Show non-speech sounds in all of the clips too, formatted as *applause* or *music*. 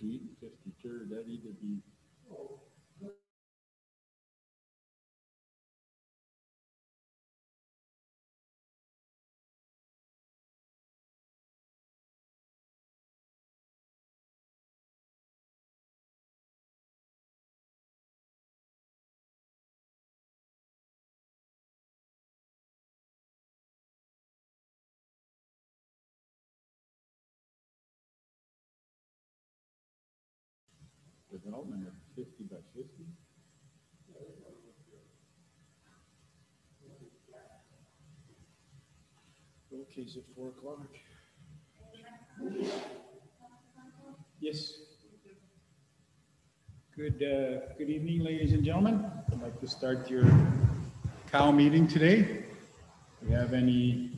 fifty-two, fifty-third, that'd either be. Development of fifty by fifty? Okay, is it four o'clock? Yes. Good, uh, good evening, ladies and gentlemen. I'd like to start your cow meeting today. Do you have any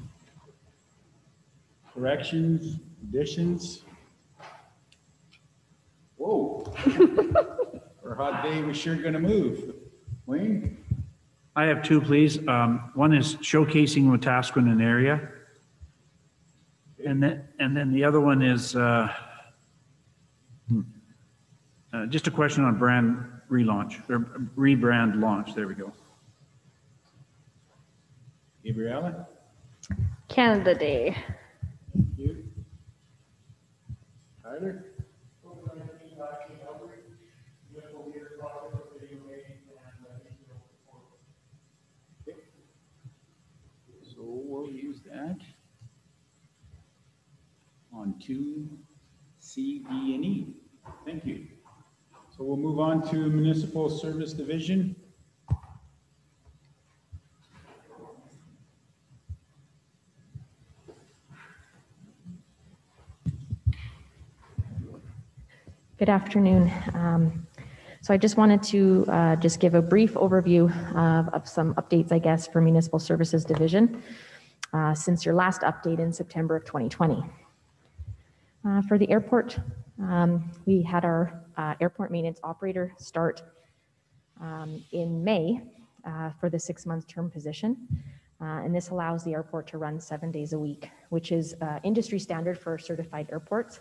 corrections, additions? Whoa. *laughs* For a hot day, we're sure gonna move. Wayne? I have two, please. Um, One is showcasing Wetaskiwin and area. And then, and then the other one is uh, hmm, uh, just a question on brand relaunch, or rebrand launch. There we go. Gabriella? Canada Day. Thank you. Tyler? So we'll use that on two C, D, and E. Thank you. So we'll move on to Municipal Service Division. Good afternoon. Um, So I just wanted to uh, just give a brief overview of, of some updates, I guess, for Municipal Services Division uh, since your last update in September of 2020. Uh, For the airport, um, we had our uh, airport maintenance operator start um, in May uh, for the six-month term position. Uh, And this allows the airport to run seven days a week, which is uh, industry standard for certified airports.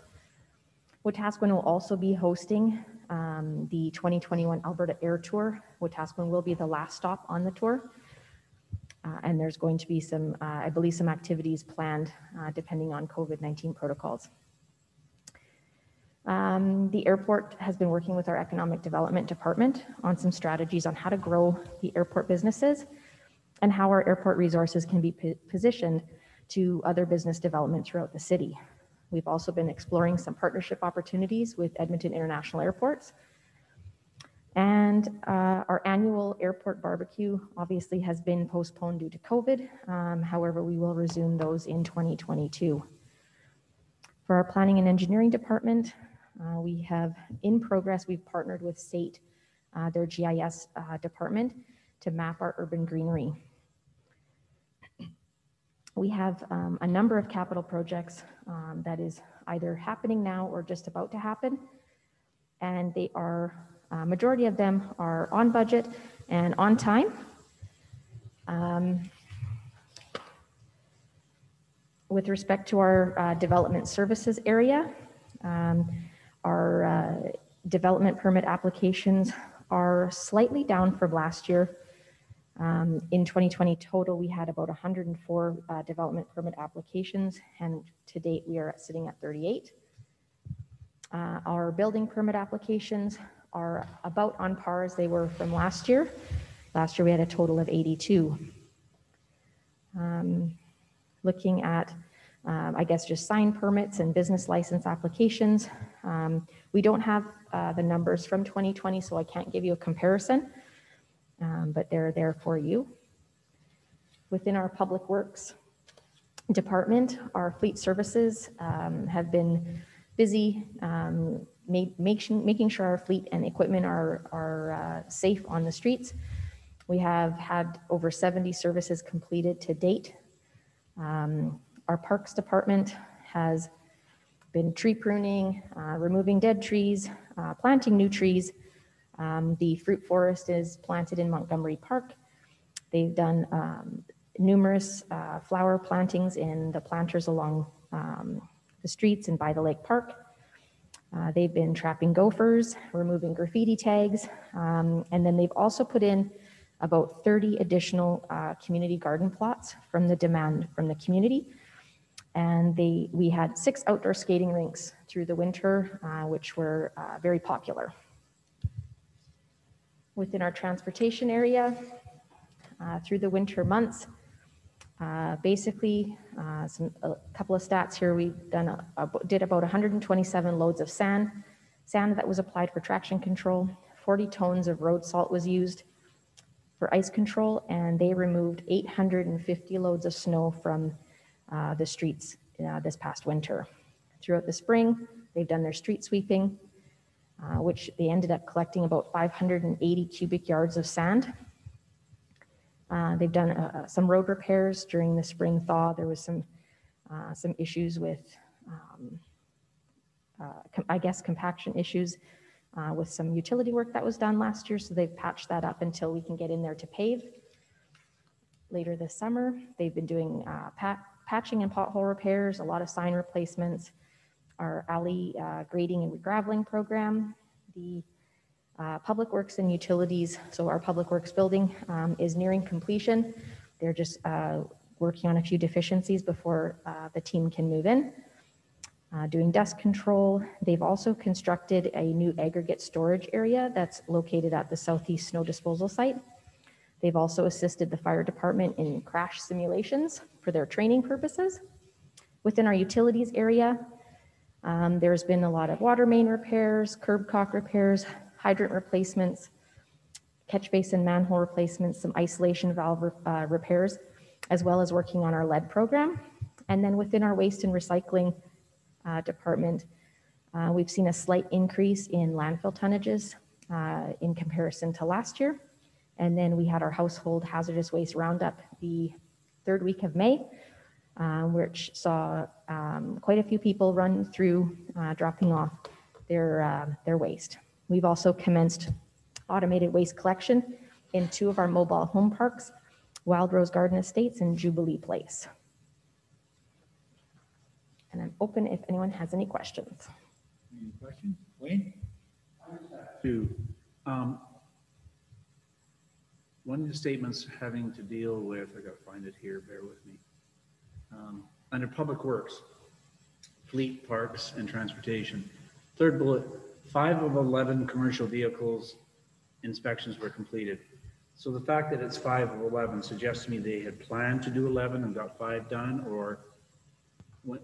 Wetaskiwin will also be hosting um, the 2021 Alberta Air Tour. Wetaskiwin will be the last stop on the tour. Uh, And there's going to be some, uh, I believe, some activities planned uh, depending on COVID-19 protocols. Um, The airport has been working with our Economic Development Department on some strategies on how to grow the airport businesses and how our airport resources can be po- positioned to other business development throughout the city. We've also been exploring some partnership opportunities with Edmonton International Airports. And uh, our annual airport barbecue obviously has been postponed due to COVID. Um, However, we will resume those in 2022. For our planning and engineering department, uh, we have in progress, we've partnered with SAIT, uh, their GIS uh, department, to map our urban greenery. We have um, a number of capital projects um, that is either happening now or just about to happen. And they are, uh, majority of them are on budget and on time. Um, With respect to our uh, development services area, um, our uh, development permit applications are slightly down from last year. Um, In 2020 total, we had about 104 uh, development permit applications, and to date, we are sitting at 38. Uh, Our building permit applications are about on par as they were from last year. Last year, we had a total of 82. Um, Looking at, um, I guess, just sign permits and business license applications, um, we don't have uh, the numbers from 2020, so I can't give you a comparison um, but they're there for you. Within our Public Works Department, our fleet services um, have been busy um, ma- making, making sure our fleet and equipment are, are uh, safe on the streets. We have had over 70 services completed to date. Um, Our Parks Department has been tree pruning, uh, removing dead trees, uh, planting new trees, um, The fruit forest is planted in Montgomery Park. They've done um, numerous uh, flower plantings in the planters along um, the streets and by the lake park. Uh, They've been trapping gophers, removing graffiti tags, um, and then they've also put in about 30 additional uh, community garden plots from the demand from the community. And they, we had six outdoor skating rinks through the winter, uh, which were uh, very popular. Within our transportation area, uh, through the winter months, uh, Basically, uh, some, a couple of stats here, we've done, a- a- did about 127 loads of sand, sand that was applied for traction control, 40 tons of road salt was used for ice control, and they removed 850 loads of snow from uh, the streets uh, this past winter. Throughout the spring, they've done their street sweeping, uh, which they ended up collecting about 580 cubic yards of sand. Uh, They've done uh, some road repairs during the spring thaw. There was some, uh, some issues with, um, uh, I guess, compaction issues uh, with some utility work that was done last year, so they've patched that up until we can get in there to pave. Later this summer, they've been doing uh, pa- patching and pothole repairs, a lot of sign replacements, our alley uh, grading and regraveling program, the uh, Public Works and Utilities, so our Public Works building um, is nearing completion. They're just uh, working on a few deficiencies before uh, the team can move in. Uh, Doing dust control. They've also constructed a new aggregate storage area that's located at the southeast snow disposal site. They've also assisted the fire department in crash simulations for their training purposes. Within our utilities area, um, There's been a lot of water main repairs, curb caulk repairs, hydrant replacements, catch basin manhole replacements, some isolation valve uh, repairs, as well as working on our lead program. And then within our waste and recycling uh, department, uh, we've seen a slight increase in landfill tonnages uh, in comparison to last year. And then we had our household hazardous waste roundup the third week of May, uh, which saw um, quite a few people run through uh, dropping off their, uh, their waste. We've also commenced automated waste collection in two of our mobile home parks, Wild Rose Garden Estates and Jubilee Place. And I'm open if anyone has any questions. Any questions? Wayne? Two. Um, One of the statements having to deal with, I gotta find it here, bear with me. Um, Under Public Works, Fleet, Parks, and Transportation. Third bullet, five of 11 commercial vehicles inspections were completed. So the fact that it's five of 11 suggests to me they had planned to do 11 and got five done, or what?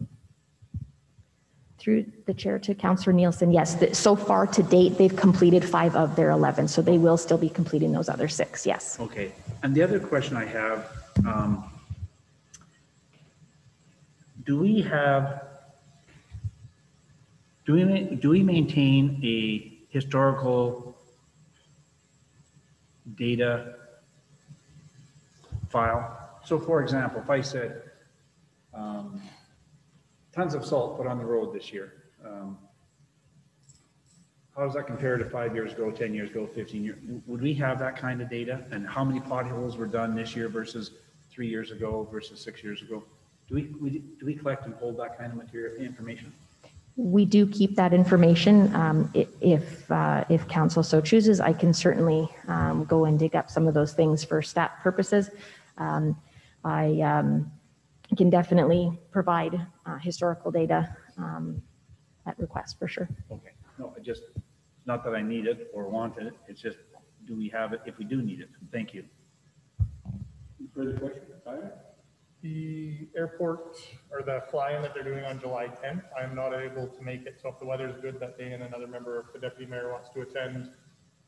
Through the chair to Counselor Nielsen, yes, th- so far to date, they've completed five of their 11, so they will still be completing those other six, yes. Okay, and the other question I have, um, do we have, do we, do we maintain a historical data file? So for example, if I said, um, tons of salt put on the road this year, um, how does that compare to five years ago, 10 years ago, 15 years? Would we have that kind of data? And how many potholes were done this year versus three years ago versus six years ago? Do we, we- do we collect and hold that kind of material, information? We do keep that information. Um, If, uh, if council so chooses, I can certainly um, go and dig up some of those things for stat purposes. Um, I um, can definitely provide uh, historical data um, at request, for sure. Okay, no, I just, not that I need it or want it, it's just, do we have it if we do need it? Thank you. Any Further questions? The airport or the fly-in that they're doing on July 10th, I'm not able to make it. So if the weather's good that day and another member of the deputy mayor wants to attend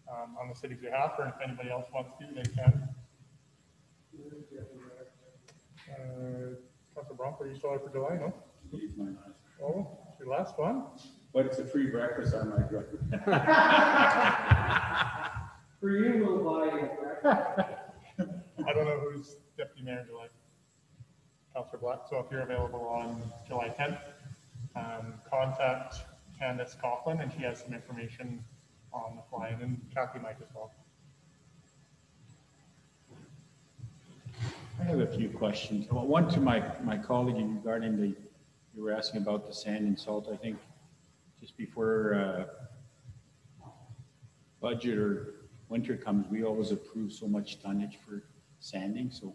um, on the city's behalf, or if anybody else wants to, they can. Uh, Councilor Bronco, are you still out for July, no? He's my last. Oh, it's your last one? But it's a free breakfast on my drug. *laughs* For you, we'll buy you breakfast. *laughs* I don't know who's deputy mayor in July. Councilor Black, so if you're available on July 10th, um, contact Candace Coughlin and she has some information on the fly-in and Kathy might as well. I have a few questions. One to my, my colleague regarding the, you were asking about the sand and salt, I think. just before uh, budget or winter comes, we always approve so much tonnage for sanding, so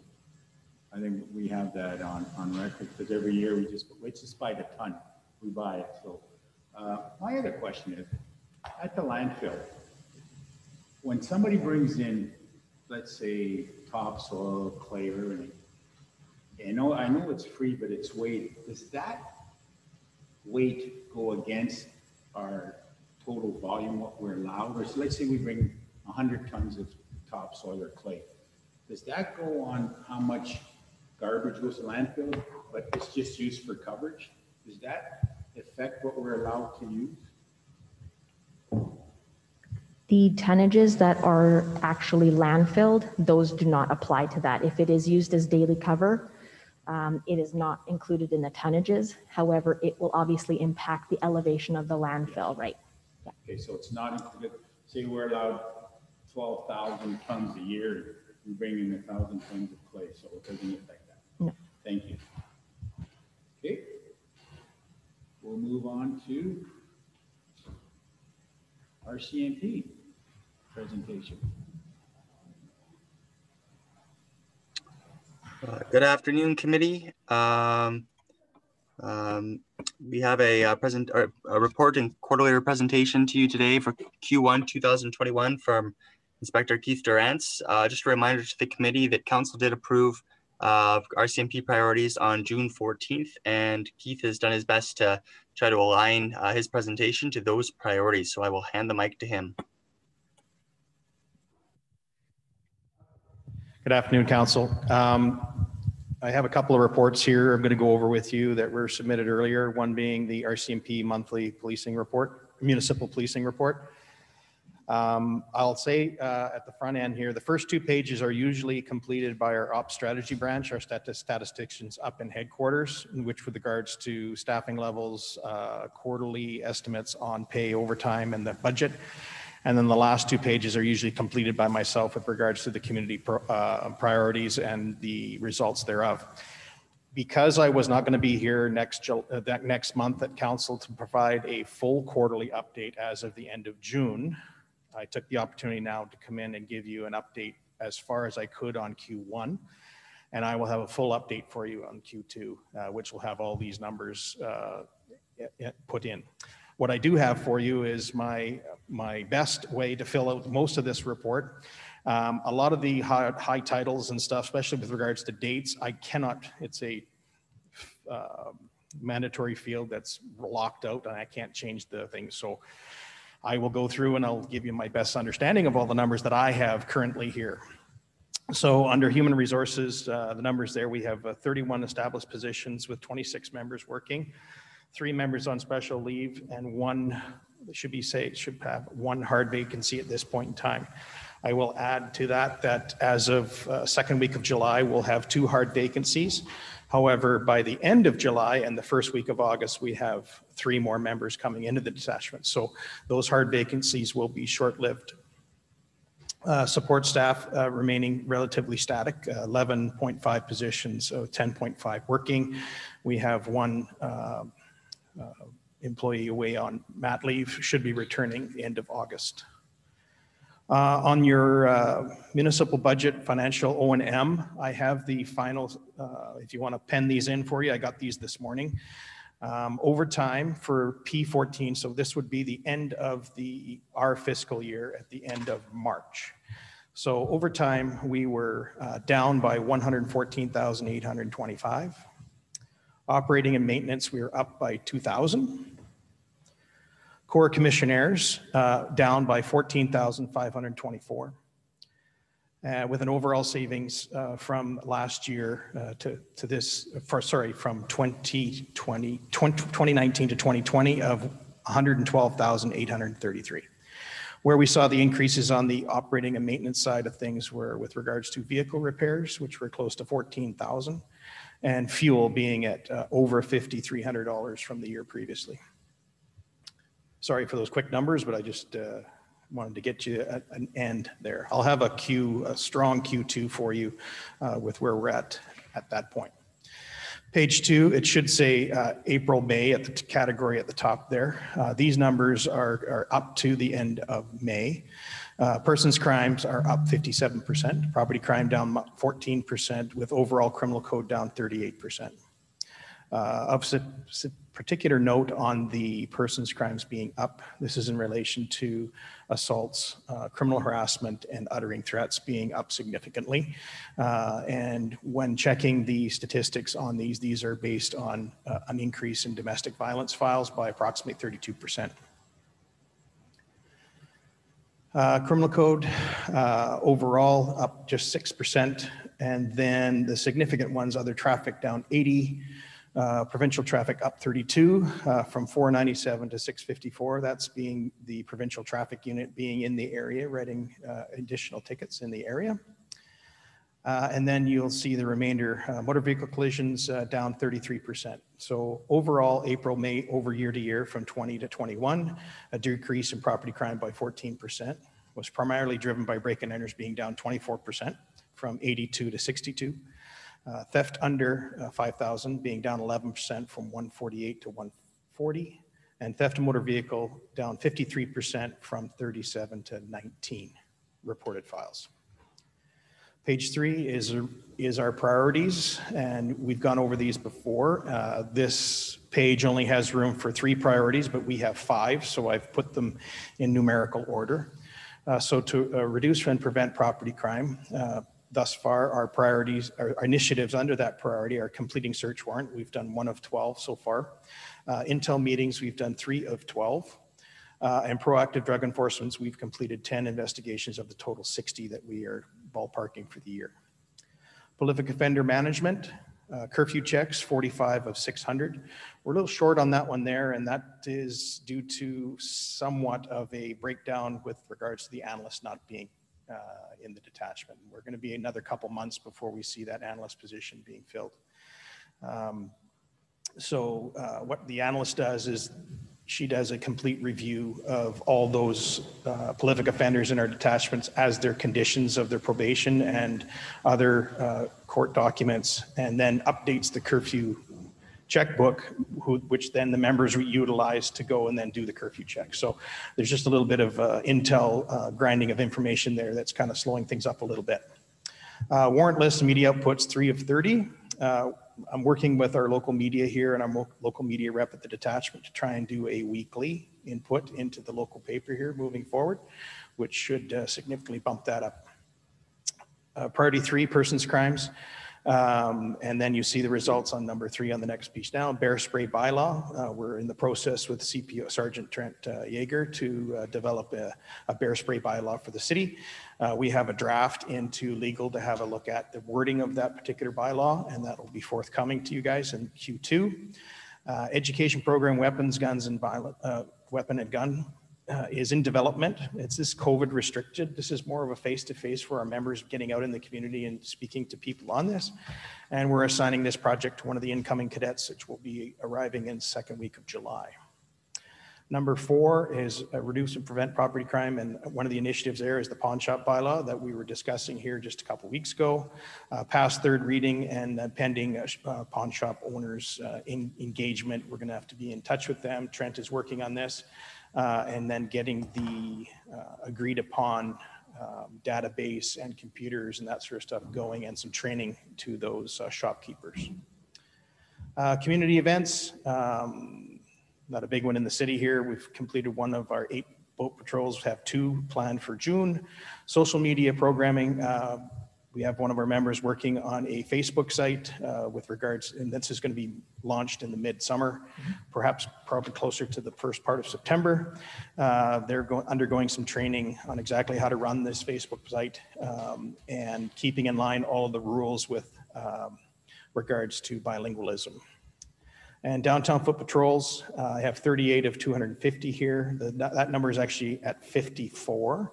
I think we have that on, on record, because every year we just, it's just by the ton, we buy it, so. uh, My other question is, at the landfill, when somebody brings in, let's say, topsoil, clay, or anything, I know, I know it's free, but it's weight, does that weight go against our total volume, what we're allowed? Or so let's say we bring hundred tons of topsoil or clay. Does that go on how much garbage goes to landfill, but it's just used for coverage? Does that affect what we're allowed to use? The tonnages that are actually landfilled, those do not apply to that. If it is used as daily cover, um, it is not included in the tonnages. However, it will obviously impact the elevation of the landfill, right? Okay, so it's not included, say we're allowed twelve thousand tons a year, we bring in thousand tons of clay, so it doesn't affect that? No. Thank you. Okay. We'll move on to RCMP presentation. Uh, Good afternoon, committee. Um, um, We have a uh, present, a report and quarterly presentation to you today for Q1 2021 from Inspector Keith Durance. Uh, Just a reminder to the committee that council did approve uh, RCMP priorities on June 14th, and Keith has done his best to try to align uh, his presentation to those priorities. So I will hand the mic to him. Good afternoon, Council. Um, I have a couple of reports here I'm going to go over with you that were submitted earlier, one being the RCMP monthly policing report, municipal policing report. Um, I'll say uh, at the front end here, the first two pages are usually completed by our ops strategy branch, our stati- statisticians up in headquarters, in which with regards to staffing levels, uh, quarterly estimates on pay, overtime, and the budget. And then the last two pages are usually completed by myself with regards to the community uh, priorities and the results thereof. Because I was not going to be here next, uh, that next month at council to provide a full quarterly update as of the end of June, I took the opportunity now to come in and give you an update as far as I could on Q1. And I will have a full update for you on Q2, uh, which will have all these numbers uh, put in. What I do have for you is my, my best way to fill out most of this report. Um, A lot of the high, high titles and stuff, especially with regards to dates, I cannot, it's a uh, mandatory field that's locked out and I can't change the thing. So I will go through and I'll give you my best understanding of all the numbers that I have currently here. So under human resources, uh, the numbers there, we have uh, 31 established positions with 26 members working, three members on special leave, and one, should be say, should have one hard vacancy at this point in time. I will add to that, that as of uh, second week of July, we'll have two hard vacancies. However, by the end of July and the first week of August, we have three more members coming into the detachment. So those hard vacancies will be short-lived. Uh, Support staff uh, remaining relatively static, uh, 11.5 positions, so 10.5 working. We have one uh, employee away on mat leave, should be returning end of August. Uh, On your uh, municipal budget, financial O&M, I have the final, uh, if you want to pen these in for you, I got these this morning. Um, Overtime for P14, so this would be the end of the, our fiscal year at the end of March. So overtime, we were uh, down by 114,825. Operating and maintenance, we were up by 2,000. Corps commissionaires, uh, down by 14,524. uh, With an overall savings uh, from last year uh, to, to this, for, sorry, from 2020, 20 2019 to 2020 of 112,833. Where we saw the increases on the operating and maintenance side of things were with regards to vehicle repairs, which were close to 14,000, and fuel being at uh, over $5,300 from the year previously. Sorry for those quick numbers, but I just uh, wanted to get you at an end there. I'll have a Q, a strong Q2 for you uh, with where we're at at that point. Page two, it should say uh, April, May at the category at the top there. Uh, These numbers are, are up to the end of May. Uh, Persons crimes are up 57%, property crime down 14%, with overall criminal code down 38%. Uh, Of particular note on the persons crimes being up, this is in relation to assaults, uh, criminal harassment, and uttering threats being up significantly. Uh, And when checking the statistics on these, these are based on uh, an increase in domestic violence files by approximately 32%. Uh, Criminal code uh, overall up just 6%. And then the significant ones, other traffic down 80, uh, provincial traffic up 32 uh, from 497 to 654. That's being the provincial traffic unit being in the area, writing uh, additional tickets in the area. Uh, And then you'll see the remainder, uh, motor vehicle collisions uh, down 33%. So overall, April, May, over year to year from 20 to 21, a decrease in property crime by 14% was primarily driven by break and enters being down 24% from 82 to 62. Uh, Theft under uh, 5,000 being down 11% from 148 to 140. And theft of motor vehicle down 53% from 37 to 19 reported files. Page three is, is our priorities, and we've gone over these before. Uh, This page only has room for three priorities, but we have five, so I've put them in numerical order. Uh, So to uh, reduce and prevent property crime, uh, thus far, our priorities, our our initiatives under that priority are completing search warrant. We've done one of 12 so far. Uh, Intel meetings, we've done three of 12. Uh, And proactive drug enforcements, we've completed 10 investigations of the total 60 that we are ballparking for the year. Prolific offender management, uh, curfew checks, 45 of 600. We're a little short on that one there, and that is due to somewhat of a breakdown with regards to the analyst not being uh, in the detachment. We're going to be another couple months before we see that analyst position being filled. Um, So uh, what the analyst does is she does a complete review of all those uh, prolific offenders in our detachments as their conditions of their probation and other uh, court documents, and then updates the curfew checkbook, who, which then the members utilize to go and then do the curfew check. So there's just a little bit of uh, intel uh, grinding of information there that's kind of slowing things up a little bit. Uh, Warrant list, media outputs, three of 30. I'm working with our local media here and our local media rep at the detachment to try and do a weekly input into the local paper here moving forward, which should uh, significantly bump that up. Uh, Priority three, persons crimes. Um, And then you see the results on number three on the next piece down, bear spray bylaw. Uh, We're in the process with CPO Sergeant Trent uh, Yeager to uh, develop a, a bear spray bylaw for the city. Uh, We have a draft into legal to have a look at the wording of that particular bylaw, and that will be forthcoming to you guys in Q2. Uh, Education program, weapons, guns, and violent, uh, weapon and gun uh, is in development. It's this COVID restricted. This is more of a face-to-face for our members getting out in the community and speaking to people on this. And we're assigning this project to one of the incoming cadets, which will be arriving in second week of July. Number four is uh, reduce and prevent property crime, and one of the initiatives there is the pawn shop bylaw that we were discussing here just a couple weeks ago. Uh, Past third reading and uh, pending uh, pawn shop owners' uh, engagement. We're going to have to be in touch with them. Trent is working on this. Uh, And then getting the uh, agreed upon um, database and computers and that sort of stuff going and some training to those uh, shopkeepers. Uh, Community events, um, not a big one in the city here. We've completed one of our eight boat patrols, have two planned for June. Social media programming, uh, we have one of our members working on a Facebook site uh, with regards, and this is going to be launched in the midsummer, perhaps probably closer to the first part of September. Uh, They're go- undergoing some training on exactly how to run this Facebook site um, and keeping in line all of the rules with um, regards to bilingualism. And downtown foot patrols, uh, I have 38 of 250 here. The- That that number is actually at 54.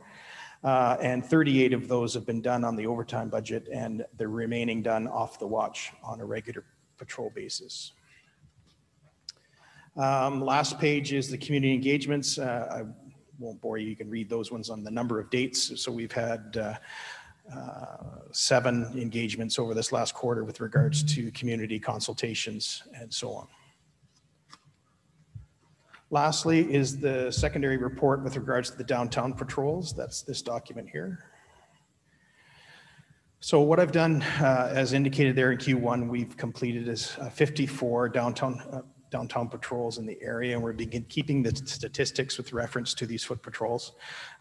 Uh, And 38 of those have been done on the overtime budget and the remaining done off the watch on a regular patrol basis. Um, Last page is the community engagements. Uh, I won't bore you, you can read those ones on the number of dates. So we've had uh, uh, seven engagements over this last quarter with regards to community consultations and so on. Lastly is the secondary report with regards to the downtown patrols. That's this document here. So what I've done, uh, as indicated there in Q1, we've completed is uh, 54 downtown, uh, downtown patrols in the area, and we're begin keeping the statistics with reference to these foot patrols.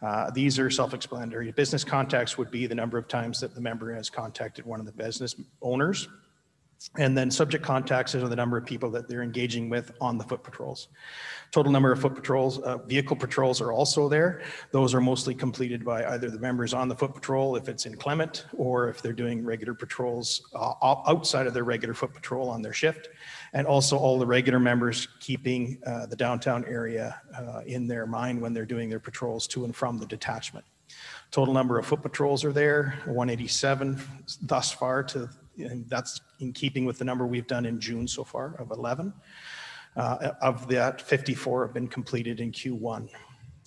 Uh, These are self-explanatory. Business contacts would be the number of times that the member has contacted one of the business owners. And then subject contacts are the number of people that they're engaging with on the foot patrols. Total number of foot patrols, uh, vehicle patrols are also there. Those are mostly completed by either the members on the foot patrol if it's inclement, or if they're doing regular patrols uh, outside of their regular foot patrol on their shift. And also all the regular members keeping uh, the downtown area uh, in their mind when they're doing their patrols to and from the detachment. Total number of foot patrols are there, 187 thus far to, and that's in keeping with the number we've done in June so far of 11. Uh, Of that, 54 have been completed in Q1.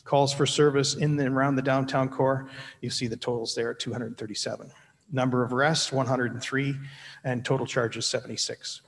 Calls for service in and around the downtown core, you see the totals there at 237. Number of arrests, 103, and total charges, 76.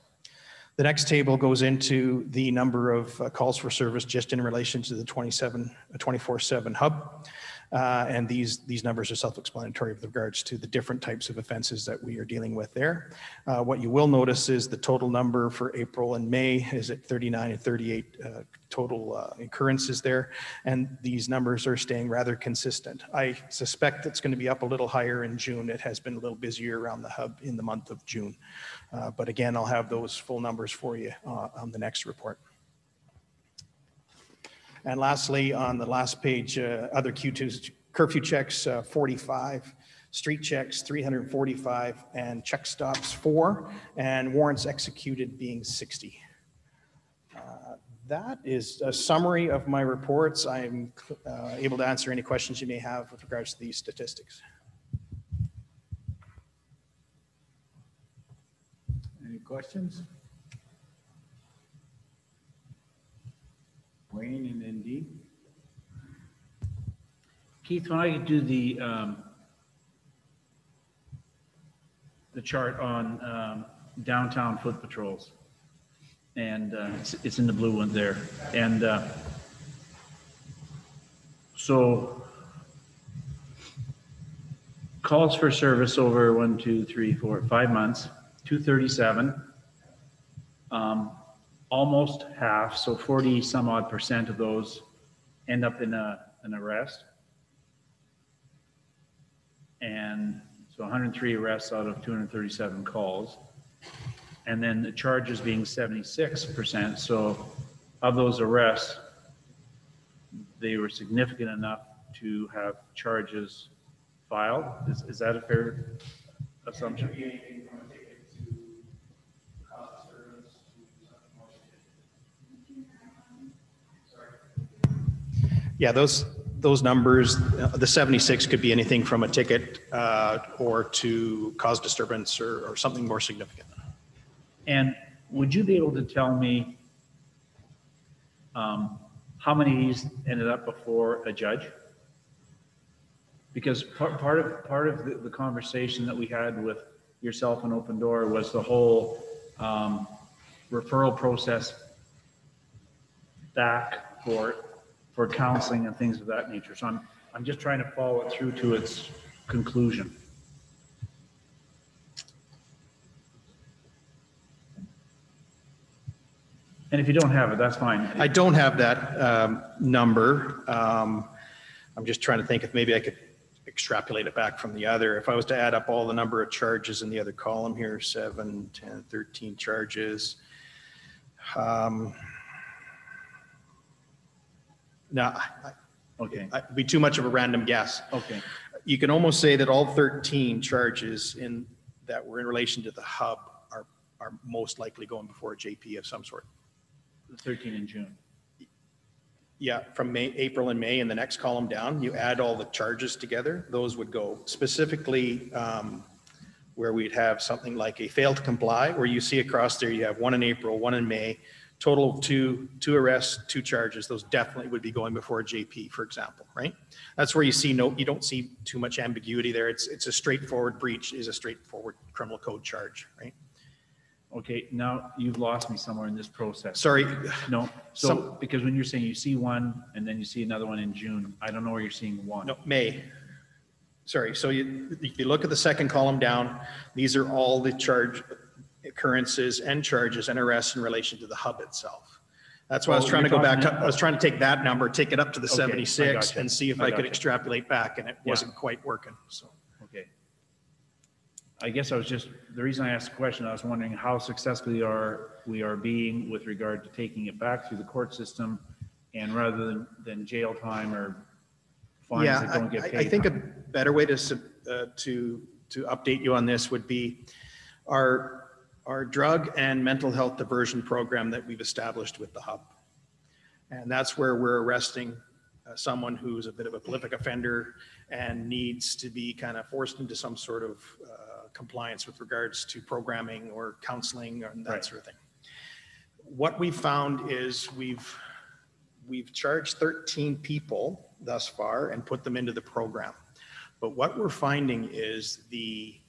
The next table goes into the number of uh, calls for service just in relation to the 27, uh, 24/7 hub. Uh, And these, these numbers are self-explanatory with regards to the different types of offenses that we are dealing with there. Uh, What you will notice is the total number for April and May is at 39 and 38 uh, total uh, occurrences there. And these numbers are staying rather consistent. I suspect it's going to be up a little higher in June. It has been a little busier around the hub in the month of June. Uh, But again, I'll have those full numbers for you uh, on the next report. And lastly, on the last page, uh, other Q2s, curfew checks, uh, 45, street checks, 345, and check stops, four, and warrants executed being 60. Uh, That is a summary of my reports. I'm uh, able to answer any questions you may have with regards to these statistics. Any questions? Wayne and then Dee? Keith, when I do the, um, the chart on, um, downtown foot patrols, and, uh, it's, it's in the blue one there, and, uh, so calls for service over one, two, three, four, five months, two thirty-seven. Um, almost half, so forty some odd percent of those end up in a, an arrest. And so 103 arrests out of 237 calls. And then the charges being 76%. So of those arrests, they were significant enough to have charges filed. Is, is that a fair assumption? Yeah, those, those numbers, the 76 could be anything from a ticket uh, or to cause disturbance or, or something more significant. And would you be able to tell me um, how many of these ended up before a judge? Because part, part of, part of the, the conversation that we had with yourself and Open Door was the whole um, referral process back for, for counseling and things of that nature. So I'm, I'm just trying to follow it through to its conclusion. And if you don't have it, that's fine. I don't have that um, number. Um, I'm just trying to think if maybe I could extrapolate it back from the other. If I was to add up all the number of charges in the other column here, seven, 10, 13 charges. um, No, I- Okay, I- it'd be too much of a random guess. okay. You can almost say that all 13 charges in, that were in relation to the hub are, are most likely going before a JP of some sort. 13 in June. Yeah, from May, April and May in the next column down, you add all the charges together, those would go specifically um, where we'd have something like a fail to comply, where you see across there, you have one in April, one in May, Total of two, two arrests, two charges, those definitely would be going before a JP, for example, right? That's where you see no, you don't see too much ambiguity there. It's, it's a straightforward breach is a straightforward criminal code charge, right? Okay, now you've lost me somewhere in this process. Sorry, No, so, Some- because when you're saying you see one and then you see another one in June, I don't know where you're seeing one. no, May. Sorry, so you, if you look at the second column down, these are all the charge occurrences and charges and arrests in relation to the hub itself. That's why I was trying to you're go back, to- talking- I was trying to take that number, take it up to the Okay, I 76 gotcha. and see if I I could gotcha. extrapolate back and it Yeah. wasn't quite working, so. Okay. I guess I was just, the reason I asked the question, I was wondering how successfully are, we are being with regard to taking it back through the court system and rather than, than jail time or fines Yeah, that don't I- get I- paid. I think a better way to, sub- uh, to, to update you on this would be our, our drug and mental health diversion program that we've established with the hub. And that's where we're arresting uh, someone who's a bit of a prolific offender and needs to be kind of forced into some sort of uh, compliance with regards to programming or counseling and that Right. sort of thing. What we've found is we've, we've charged 13 people thus far and put them into the program. But what we're finding is the,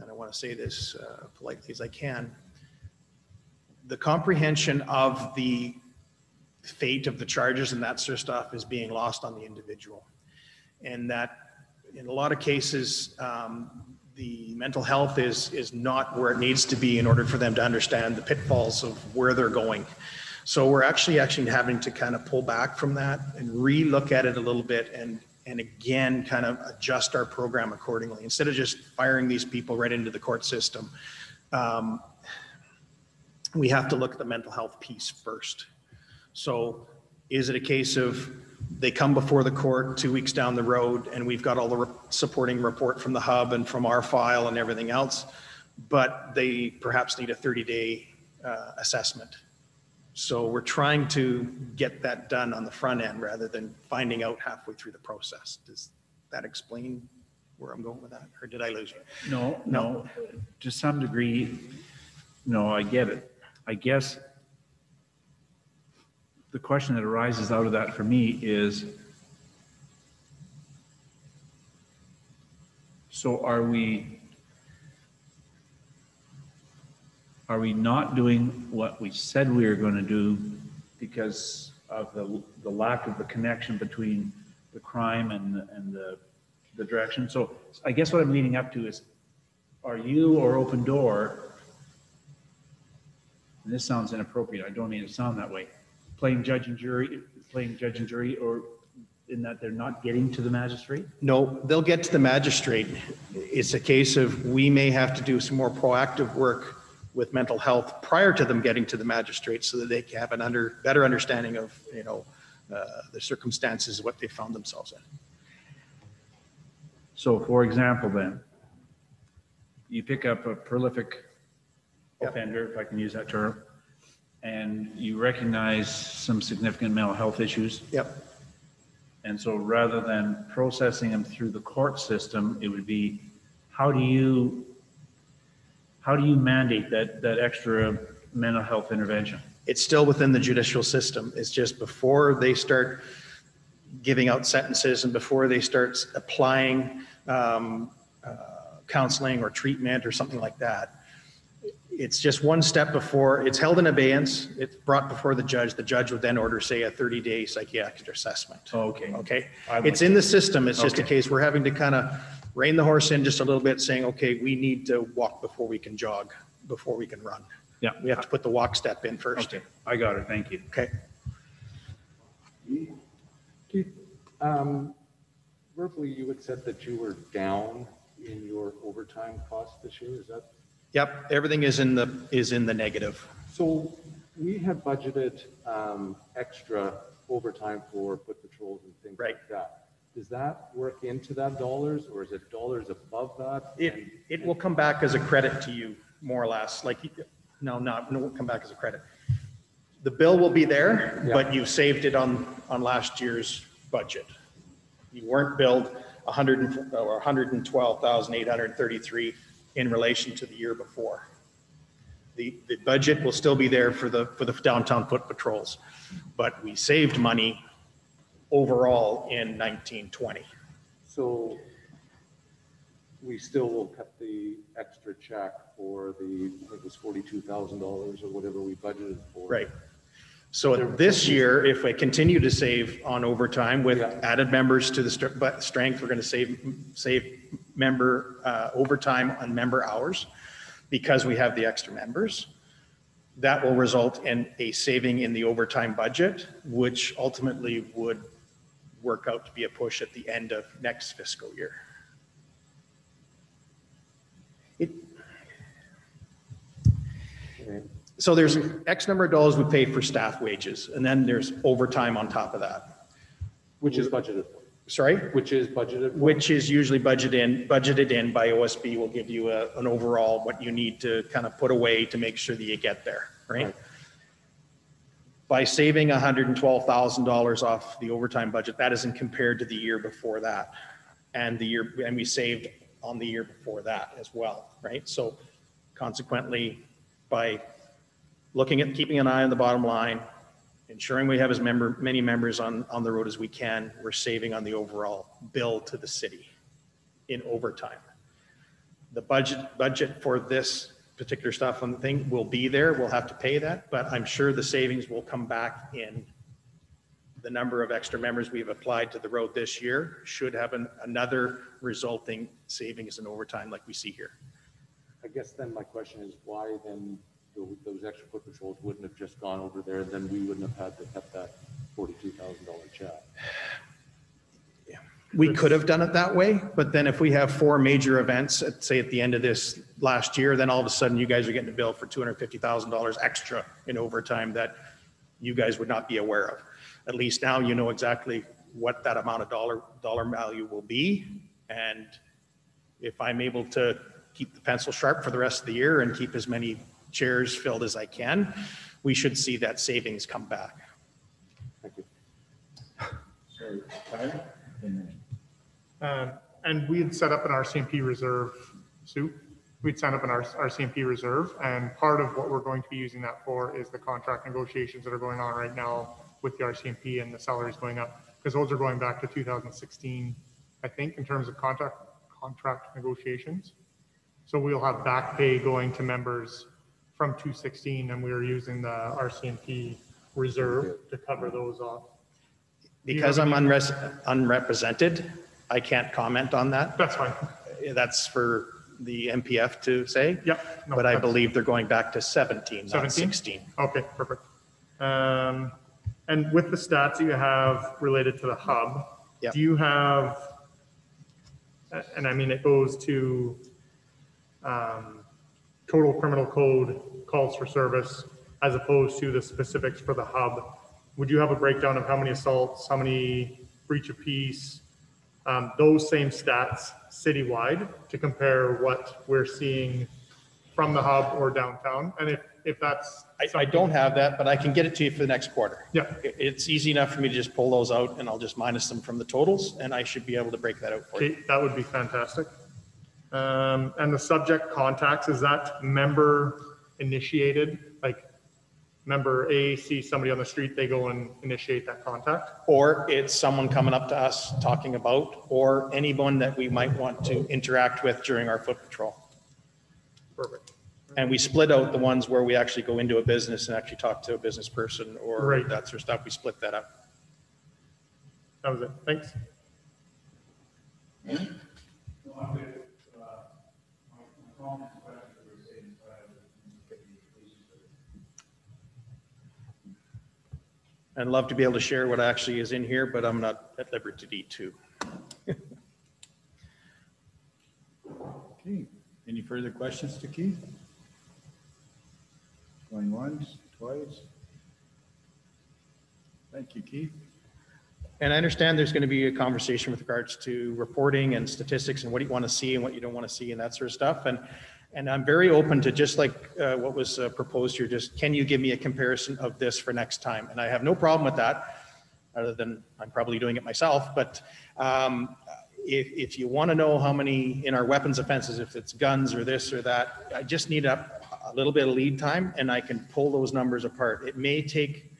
and I want to say this uh, politely as I can, the comprehension of the fate of the charges and that sort of stuff is being lost on the individual. And that in a lot of cases, um, the mental health is, is not where it needs to be in order for them to understand the pitfalls of where they're going. So we're actually, actually having to kind of pull back from that and re-look at it a little bit and, and again, kind of adjust our program accordingly. Instead of just firing these people right into the court system, um, we have to look at the mental health piece first. So is it a case of they come before the court two weeks down the road and we've got all the re- supporting report from the hub and from our file and everything else, but they perhaps need a 30-day uh, assessment? So we're trying to get that done on the front end rather than finding out halfway through the process. Does that explain where I'm going with that? Or did I lose you? No, no, to some degree, no, I get it. I guess the question that arises out of that for me is, so are we, are we not doing what we said we were going to do because of the, the lack of the connection between the crime and, the- and the, the direction? So I guess what I'm leading up to is, are you or Open Door, and this sounds inappropriate, I don't mean to sound that way, playing judge and jury, playing judge and jury, or in that they're not getting to the magistrate? No, they'll get to the magistrate. It's a case of, we may have to do some more proactive work with mental health prior to them getting to the magistrate so that they can have an under, better understanding of, you know, uh, the circumstances, what they found themselves in. So for example, then, you pick up a prolific Yep. offender, if I can use that term, and you recognize some significant mental health issues. Yep. And so rather than processing them through the court system, it would be, how do you, how do you mandate that, that extra mental health intervention? It's still within the judicial system. It's just before they start giving out sentences and before they start applying um, uh, counseling or treatment or something like that. It's just one step before, it's held in abeyance, it's brought before the judge. The judge would then order, say, a 30-day psychiatric assessment. Okay. Okay? I It's in the system. It's just a case, we're having to kind of rein the horse in just a little bit, saying, okay, we need to walk before we can jog, before we can run. Yeah. We have to put the walk step in first. Okay, I got it, thank you. Okay? Keith, um, verbally, you had said that you were down in your overtime costs this year, is that? Yep, everything is in the, is in the negative. So we had budgeted, um, extra overtime for foot patrols and things Right. like that. Does that work into that dollars, or is it dollars above that? It, it will come back as a credit to you, more or less, like, no, not, no, it won't come back as a credit. The bill will be there, but you saved it on, on last year's budget. You weren't billed a hundred and, or hundred and twelve thousand eight hundred and thirty-three in relation to the year before. The, the budget will still be there for the, for the downtown foot patrols, but we saved money overall in 1920. So we still will cut the extra check for the, I think it was forty-two thousand dollars or whatever we budgeted for. Right. So this year, if we continue to save on overtime with Yeah. added members to the str- but strength, we're going to save, save member uh, overtime on member hours because we have the extra members. That will result in a saving in the overtime budget, which ultimately would work out to be a push at the end of next fiscal year. It, so there's X number of dollars we pay for staff wages, and then there's overtime on top of that. Which is budgeted for, Sorry? which is budgeted for. Which is usually budgeted in, budgeted in by OSB will give you a, an overall, what you need to kind of put away to make sure that you get there, right? Right. By saving hundred and twelve thousand dollars off the overtime budget, that isn't compared to the year before that. And the year, and we saved on the year before that as well, right? So consequently, by looking at, keeping an eye on the bottom line, ensuring we have as member, many members on, on the road as we can, we're saving on the overall bill to the city in overtime. The budget, budget for this particular stuff on the thing will be there, we'll have to pay that, but I'm sure the savings will come back in the number of extra members we've applied to the road this year should have an, another resulting savings in overtime like we see here. I guess then my question is why then tho- those extra foot patrols wouldn't have just gone over there, then we wouldn't have had to cut that forty-two thousand dollar check. We could have done it that way, but then if we have four major events, at, say at the end of this last year, then all of a sudden you guys are getting a bill for two hundred fifty thousand dollars extra in overtime that you guys would not be aware of. At least now you know exactly what that amount of dollar, dollar value will be. And if I'm able to keep the pencil sharp for the rest of the year and keep as many chairs filled as I can, we should see that savings come back. Thank you. Sorry, Tyler? Um, And we had set up an RCMP reserve, Sue. We'd set up an RCMP reserve, and part of what we're going to be using that for is the contract negotiations that are going on right now with the RCMP and the salaries going up, because those are going back to 2016, I think, in terms of contract, contract negotiations. So we'll have back pay going to members from 216, and we are using the RCMP reserve to cover those off. Because I'm unres- unrepresented, I can't comment on that. That's fine. That's for the NPF to say. Yep. no, But I that's- believe they're going back to 17, not 17? 16. Okay, perfect. Um, and with the stats that you have related to the hub, Yep. do you have, a- and I mean, it goes to, um, total criminal code calls for service as opposed to the specifics for the hub. Would you have a breakdown of how many assaults, how many breach of peace, um, those same stats citywide to compare what we're seeing from the hub or downtown? And if, if that's. I, I don't have that, but I can get it to you for the next quarter. Yeah. It- It's easy enough for me to just pull those out and I'll just minus them from the totals and I should be able to break that out for you. Okay, that would be fantastic. Um, and the subject contacts, is that member initiated? Like, member A sees somebody on the street, they go and initiate that contact? Or it's someone coming up to us talking about, or anyone that we might want to interact with during our foot patrol. Perfect. And we split out the ones where we actually go into a business and actually talk to a business person or Right. that sort of stuff. We split that up. That was it. Thanks. I'd love to be able to share what actually is in here, but I'm not at liberty to. Eat too. Okay, any further questions to Keith? Going once, twice? Thank you, Keith. And I understand there's going to be a conversation with regards to reporting and statistics and what you want to see and what you don't want to see and that sort of stuff. And, and I'm very open to just like uh, what was uh, proposed here, just can you give me a comparison of this for next time? And I have no problem with that, other than I'm probably doing it myself. But um, if, if you want to know how many in our weapons offenses, if it's guns or this or that, I just need a, a little bit of lead time and I can pull those numbers apart. It may take,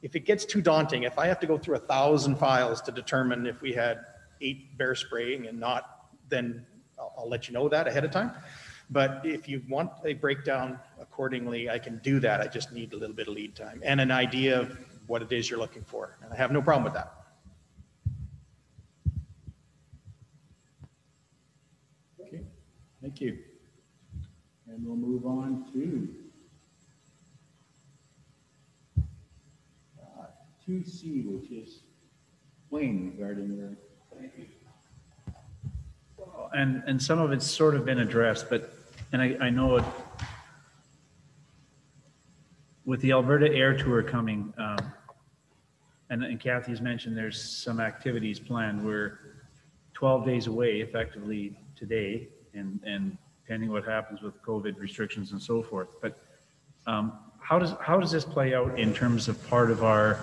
if it gets too daunting, if I have to go through a thousand files to determine if we had eight bear spraying and not, then I'll, I'll let you know that ahead of time. But if you want a breakdown accordingly, I can do that. I just need a little bit of lead time and an idea of what it is you're looking for. And I have no problem with that. Okay, thank you. And we'll move on to uh, two C, which is Wayne regarding your And, and some of it's sort of been addressed, but, and I, I know it, with the Alberta Air Tour coming, um, and and Kathy's mentioned there's some activities planned. We're 12 days away effectively today, and, and depending what happens with COVID restrictions and so forth. But um, how does, how does this play out in terms of part of our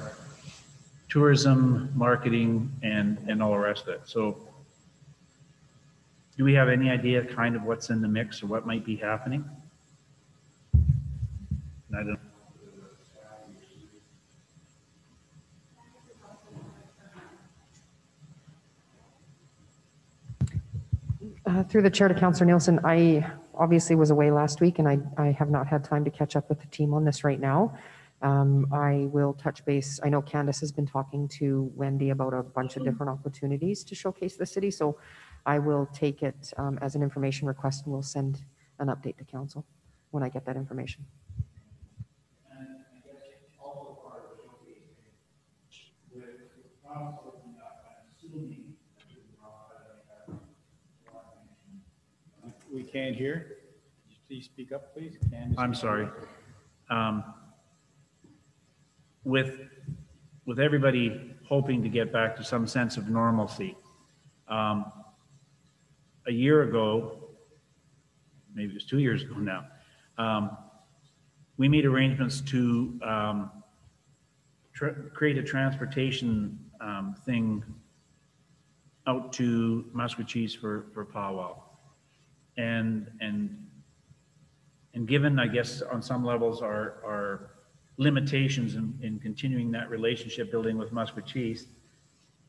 tourism, marketing, and, and all the rest of it? So do we have any idea kind of what's in the mix or what might be happening? I don't, Uh, Through the chair to Councillor Nielsen, I obviously was away last week and I, I have not had time to catch up with the team on this right now. Um, I will touch base. I know Candace has been talking to Wendy about a bunch of different opportunities to showcase the city. So I will take it um, as an information request and we'll send an update to council when I get that information. We can't hear. Please speak up, please. Candace? I'm sorry. Um, With, with everybody hoping to get back to some sense of normalcy, um, a year ago, maybe it was two years ago *laughs* now, um, we made arrangements to um, create a transportation um, thing out to Maskwacis for, for powwow. And, and and given, I guess, on some levels, our, our limitations in, in continuing that relationship building with Maskwacis,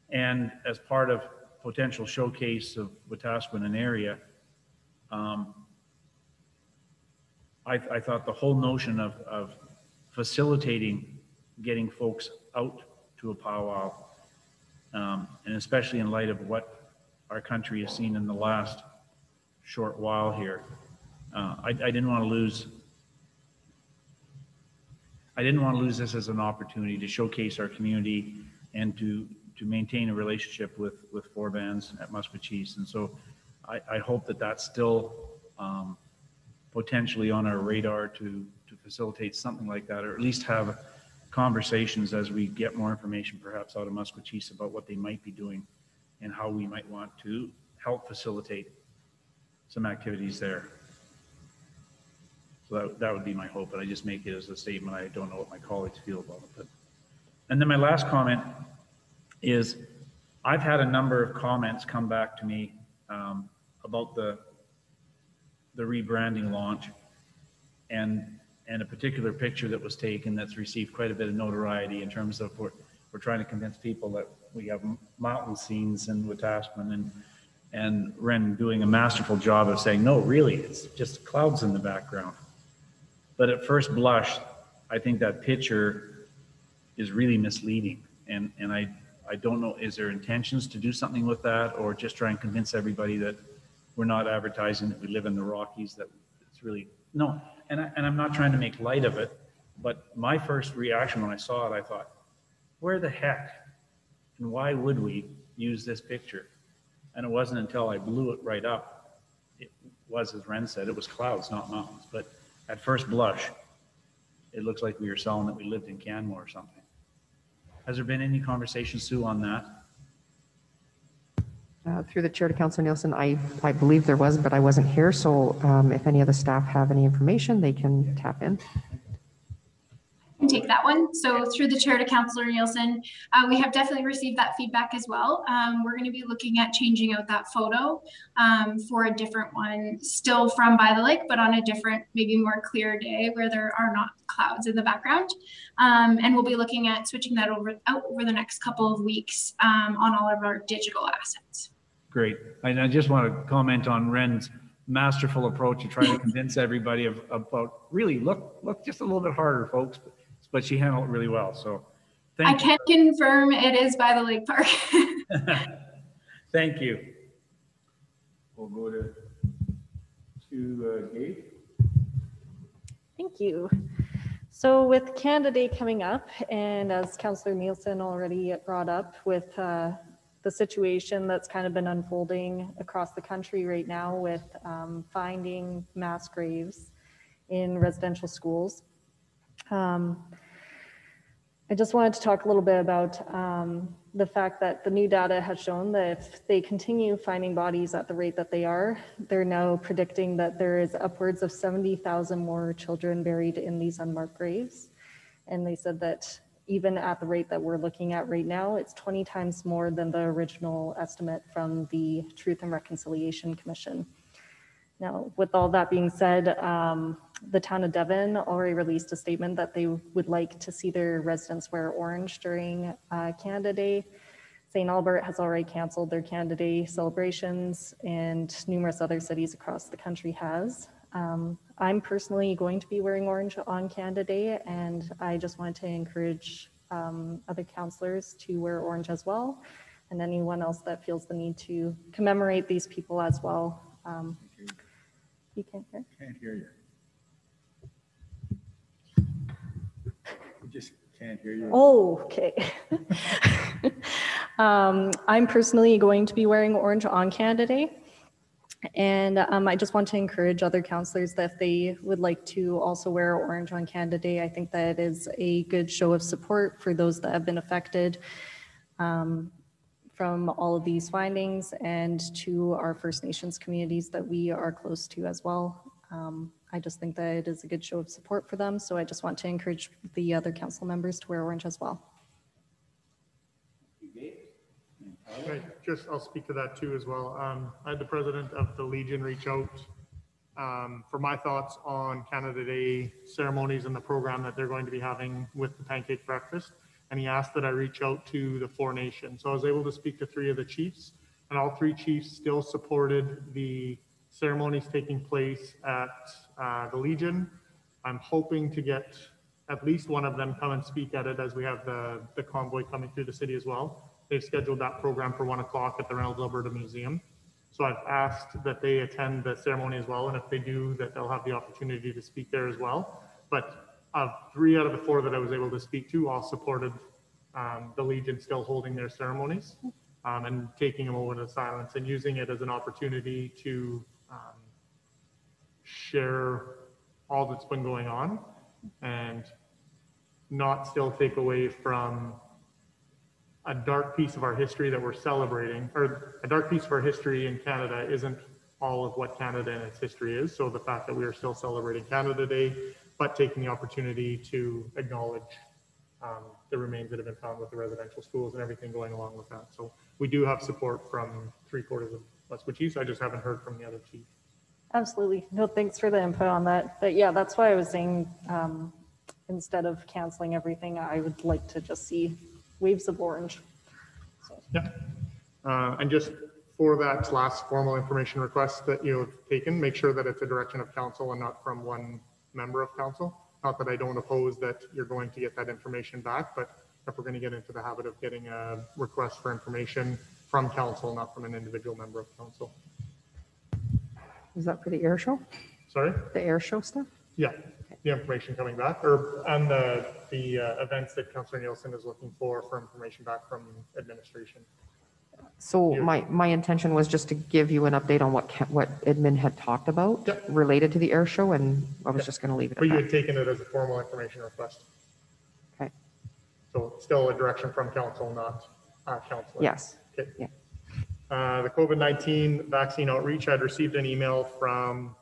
and as part of potential showcase of Wetaskiwin area, um, I, I thought the whole notion of, of facilitating getting folks out to a powwow, um, and especially in light of what our country has seen in the last short while here, uh, I, I didn't want to lose, I didn't want to lose this as an opportunity to showcase our community and to, to maintain a relationship with, with four bands at Maskwacis. And so I, I hope that that's still um, potentially on our radar to, to facilitate something like that, or at least have conversations as we get more information perhaps out of Maskwacis about what they might be doing and how we might want to help facilitate some activities there. So that, that would be my hope, but I just make it as a statement. I don't know what my colleagues feel about it. But, and then my last comment is I've had a number of comments come back to me um, about the, the rebranding launch and, and a particular picture that was taken that's received quite a bit of notoriety in terms of we're, we're trying to convince people that we have mountain scenes in Wetaskiwin and, and Ren doing a masterful job of saying, no, really, it's just clouds in the background. But at first blush, I think that picture is really misleading. And, and I, I don't know, is there intentions to do something with that or just try and convince everybody that we're not advertising that we live in the Rockies, that it's really, no. And, I, and I'm not trying to make light of it, but my first reaction when I saw it, I thought, where the heck and why would we use this picture? And it wasn't until I blew it right up, it was, as Ren said, it was clouds, not mountains. But at first blush, it looks like we were selling that we lived in Canmore or something. Has there been any conversation, Sue, on that? Uh, Through the chair to Councillor Nielsen, I, I believe there was, but I wasn't here. So um, if any of the staff have any information, they can tap in. Can take that one. So through the chair to Councillor Nielsen, uh, we have definitely received that feedback as well. Um, we're going to be looking at changing out that photo um, for a different one, still from by the lake, but on a different, maybe more clear day where there are not clouds in the background. Um, and we'll be looking at switching that over out over the next couple of weeks um, on all of our digital assets. Great. And I just want to comment on Ren's masterful approach to trying to *laughs* convince everybody of, about, really, look, look just a little bit harder, folks. But she handled it really well, so I thank you. I can confirm it is by the lake park. *laughs* Thank you. We'll go to, to uh, Gabe. Thank you. So with Canada Day coming up, and as Councillor Nielsen already brought up with uh, the situation that's kind of been unfolding across the country right now with um, finding mass graves in residential schools. Um, I just wanted to talk a little bit about um, the fact that the new data has shown that if they continue finding bodies at the rate that they are, they're now predicting that there is upwards of 70,000 more children buried in these unmarked graves. And they said that even at the rate that we're looking at right now, it's 20 times more than the original estimate from the Truth and Reconciliation Commission. Now, with all that being said, um, the town of Devon already released a statement that they would like to see their residents wear orange during uh, Canada Day. St. Albert has already canceled their Canada Day celebrations, and numerous other cities across the country has. Um, I'm personally going to be wearing orange on Canada Day, and I just wanted to encourage um, other councillors to wear orange as well, and anyone else that feels the need to commemorate these people as well. Um, you can't hear? Can't hear you. We just can't hear you. Oh, okay. *laughs* um, I'm personally going to be wearing orange on Canada Day. And um, I just want to encourage other counselors that if they would like to also wear orange on Canada Day, I think that is a good show of support for those that have been affected um, from all of these findings and to our First Nations communities that we are close to as well. Um, I just think that it is a good show of support for them. So I just want to encourage the other council members to wear orange as well. Just, I'll speak to that too as well. Um, I had the president of the Legion reach out um, for my thoughts on Canada Day ceremonies and the program that they're going to be having with the pancake breakfast. And he asked that I reach out to the four nations. So I was able to speak to three of the chiefs and all three chiefs still supported the ceremonies taking place at uh, the Legion. I'm hoping to get at least one of them come and speak at it as we have the, the convoy coming through the city as well. They've scheduled that program for one o'clock at the Reynolds Alberta Museum. So I've asked that they attend the ceremony as well, and if they do, that they'll have the opportunity to speak there as well. But of three out of the four that I was able to speak to, all supported um, the Legion still holding their ceremonies um, and taking a moment of silence and using it as an opportunity to um, share all that's been going on and not still take away from a dark piece of our history that we're celebrating, or a dark piece of our history in Canada isn't all of what Canada and its history is. So the fact that we are still celebrating Canada Day, but taking the opportunity to acknowledge um, the remains that have been found with the residential schools and everything going along with that. So we do have support from three quarters of Westwood Chiefs. I just haven't heard from the other chief. Absolutely. No, thanks for the input on that. But yeah, that's why I was saying, um, instead of canceling everything, I would like to just see waves of orange. Yeah. Uh, and just for that last formal information request that you've taken, make sure that it's a direction of council and not from one member of council. Not that I don't oppose that you're going to get that information back, but if we're going to get into the habit of getting a request for information from council, not from an individual member of council. Is that for the air show? Sorry? The air show stuff? Yeah, the information coming back, or and the, the uh, events that Councillor Nielsen is looking for, for information back from administration. So my, my intention was just to give you an update on what, ca- what Edmund had talked about Yep. related to the air show, and I was Yep. just going to leave it But at you that. had taken it as a formal information request. Okay. So still a direction from council, not uh, council. Yes. Okay. Yeah. Uh, The COVID-19 vaccine outreach, I'd received an email from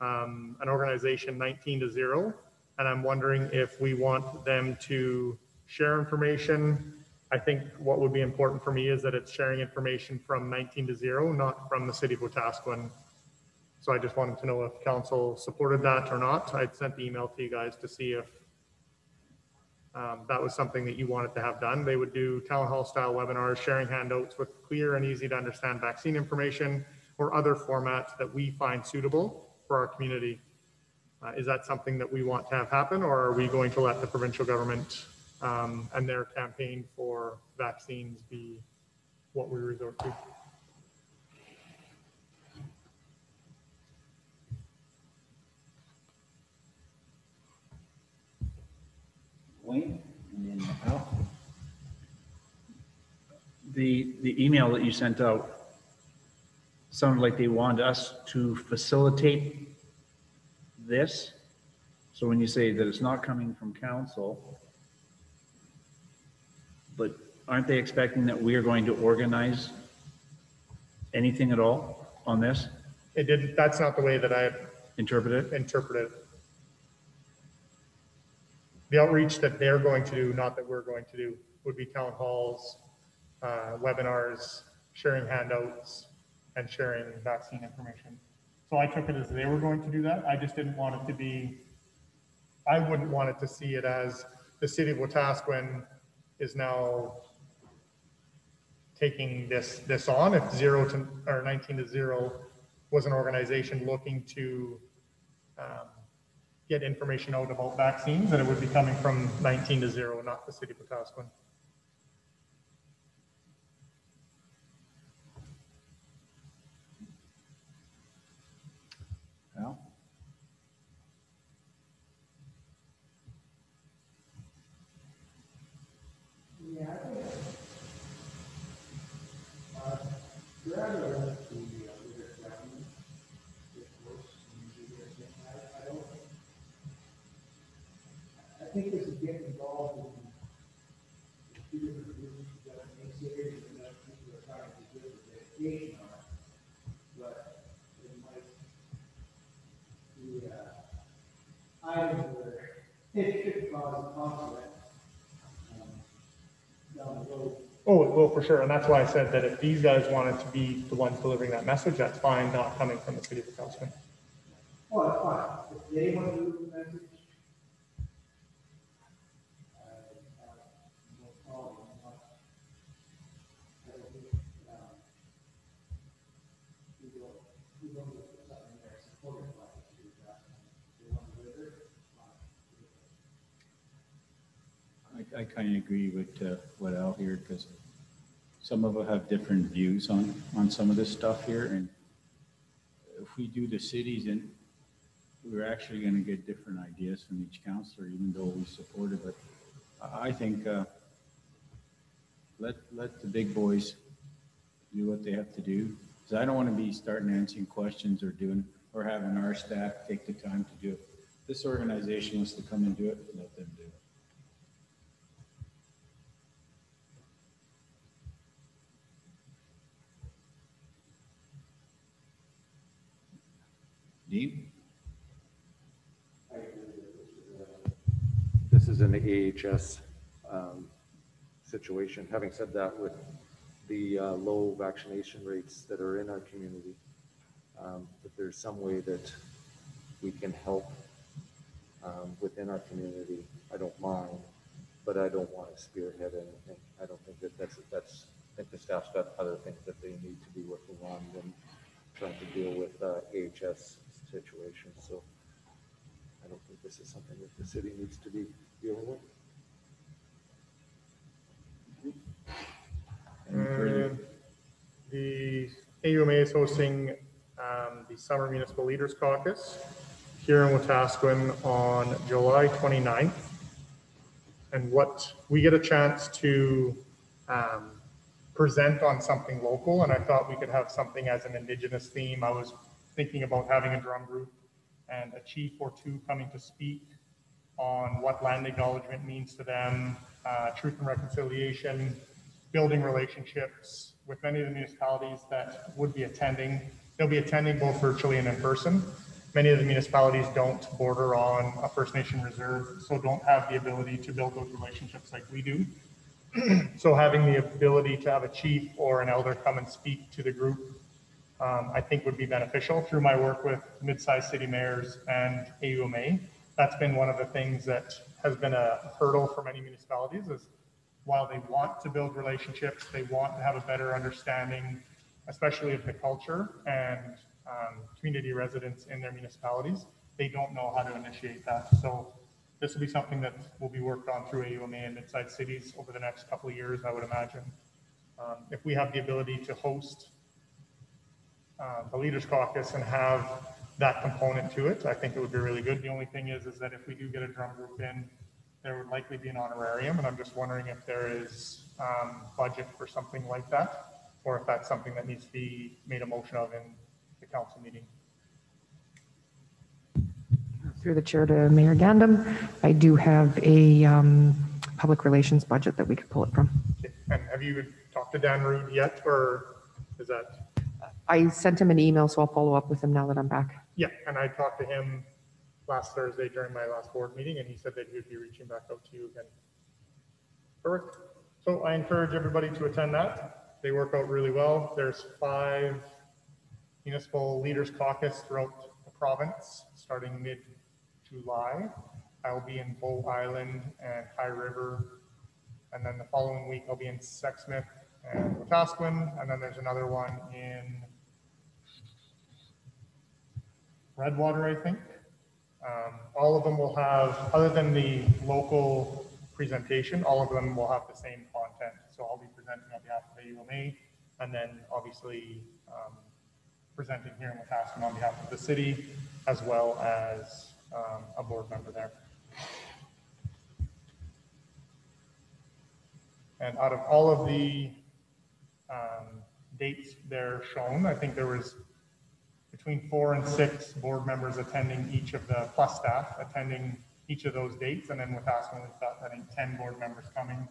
um, an organization 19 to 0 And I'm wondering if we want them to share information. I think what would be important for me is that it's sharing information from 19 to 0, not from the city of Wetaskiwin. So I just wanted to know if council supported that or not. I'd sent the email to you guys to see if um, that was something that you wanted to have done. They would do town hall style webinars, sharing handouts with clear and easy to understand vaccine information or other formats that we find suitable for our community. Uh, Is that something that we want to have happen, or are we going to let the provincial government um, and their campaign for vaccines be what we resort to? Wayne, and then Al. The, the email that you sent out sounded like they wanted us to facilitate this. So when you say that it's not coming from council, but aren't they expecting that we are going to organize anything at all on this? It didn't, that's not the way that I Interpret it? interpret it. The outreach that they're going to do, not that we're going to do, would be town halls, uh, webinars, sharing handouts, and sharing vaccine information. So I took it as they were going to do that. I just didn't want it to be, I wouldn't want it to see it as the city of Wetaskiwin is now taking this, this on. If zero to, or 19 to zero was an organization looking to um, get information out about vaccines, and it would be coming from 19 to 0, not the city of Wetaskiwin. Al? Yeah, I think, uh, rather than the, uh, bigger family, of course, usually, I, I don't, I think this is getting involved in the two different groups that make serious and that people are trying to do with education on it. But it might be, it could cause conflict, um, down the road. Oh, it will for sure, and that's why I said that if these guys wanted to be the ones delivering that message, that's fine, not coming from the city of Wetaskiwin. Well, it's fine, if they want to do the message. I have no problem, but I don't think, um, we don't, we don't look for something there supported by the city of Jackson. They want to deliver it, fine. I, kind of agree with uh, what Al here, because some of us have different views on, on some of this stuff here, and if we do the cities, and we're actually going to get different ideas from each counselor, even though we support it, but I I think, uh, let, let the big boys do what they have to do, because I don't want to be starting answering questions or doing, or having our staff take the time to do it. This organization wants to come and do it, let them do it. Dean? This is an AHS um, situation. Having said that, with the uh, low vaccination rates that are in our community, um, if there's some way that we can help um, within our community, I don't mind, but I don't want to spearhead anything. I don't think that that's, that's, I think the staff's got other things that they need to be working on than trying to deal with uh, AHS situation. So I don't think this is something that the city needs to be dealing with. Any further? The AUMA is hosting um, the Summer Municipal Leaders Caucus here in Wetaskiwin on July 29th. And what, we get a chance to um, present on something local, and I thought we could have something as an indigenous theme. I was thinking about having a drum group and a chief or two coming to speak on what land acknowledgement means to them, uh, truth and reconciliation, building relationships with many of the municipalities that would be attending. They'll be attending both virtually and in person. many of the municipalities don't border on a First Nation reserve, so don't have the ability to build those relationships like we do. *clears throat* So having the ability to have a chief or an elder come and speak to the group, um, I think would be beneficial through my work with mid-sized city mayors and AUMA. That's been one of the things that has been a hurdle for many municipalities is while they want to build relationships, they want to have a better understanding, especially of the culture and um, community residents in their municipalities. They don't know how to initiate that. So this will be something that will be worked on through AUMA and mid-sized cities over the next couple of years, I would imagine. Um, If we have the ability to host uh, the Leaders Caucus and have that component to it, I think it would be really good. The only thing is, is that if we do get a drum group in, there would likely be an honorarium, and I'm just wondering if there is um, budget for something like that, or if that's something that needs to be made a motion of in the council meeting. Through the chair to Mayor Gandam, I do have a um, public relations budget that we could pull it from. Okay. And have you talked to Dan Rude yet, or is that? I sent him an email, so I'll follow up with him now that I'm back. Yeah, and I talked to him last Thursday during my last board meeting, and he said that he would be reaching back out to you again. Perfect. So I encourage everybody to attend that. They work out really well. There's five municipal leaders caucus throughout the province, starting mid-July. I'll be in Bow Island and High River. And then the following week, I'll be in Sexsmith and Wetaskiwin. And then there's another one in Redwater, I think. Um, all of them will have, other than the local presentation, all of them will have the same content. So I'll be presenting on behalf of the AUMA and then obviously um, presenting here in Wetaskiwin on behalf of the city as well as um, a board member there. And out of all of the um, dates there shown, I think there was between four and six board members attending each of the, plus staff attending each of those dates. And then with Aspen, we've got, I think, 10 board members coming